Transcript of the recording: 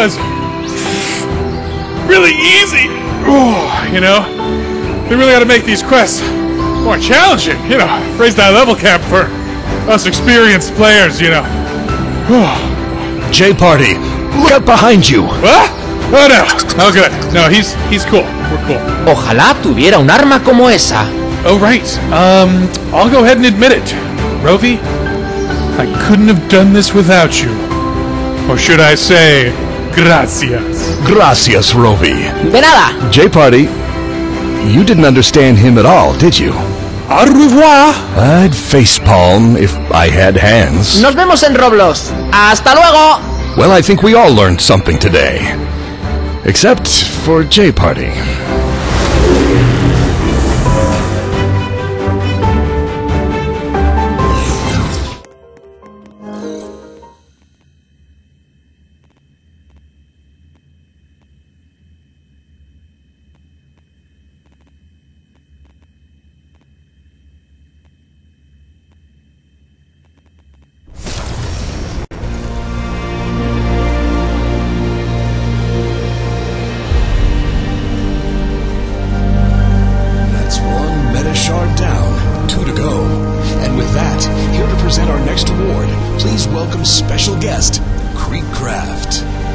was really easy. Oh, you know, they really ought to make these quests more challenging. You know, raise that level cap for us experienced players. You know. J Party, look out behind you. What? Oh no. Oh good. No, he's he's cool. We're cool. Ojalá tuviera un arma como esa. Oh right. Um, I'll go ahead and admit it, Rovi. I couldn't have done this without you. Or should I say, gracias. Gracias, Rovi. De nada. J Party, you didn't understand him at all, did you? Au revoir. I'd facepalm if I had hands. Nos vemos en Roblox. Hasta luego. Well, I think we all learned something today. Except for J Party. Present our next award, please welcome special guest, KreekCraft.